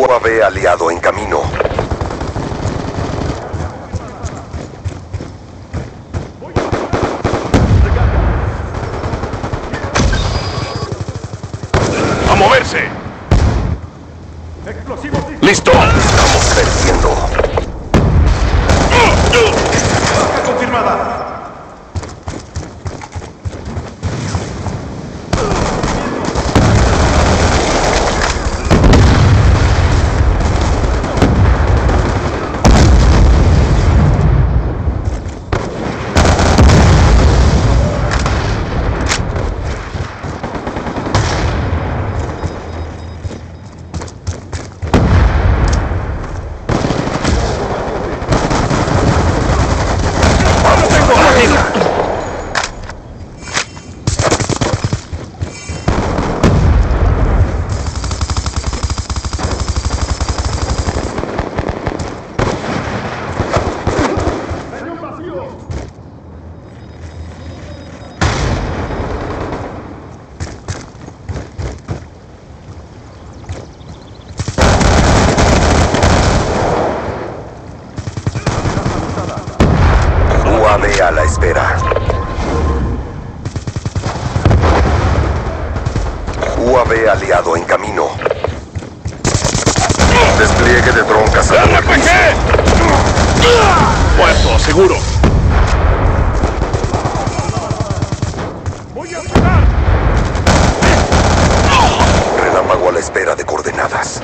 UAV aliado en camino. ¡A moverse! ¡Listo! UAV a la espera. UAV aliado en camino. Despliegue de troncas a ¡RPG! Puesto, seguro. Relámpago a la espera de coordenadas.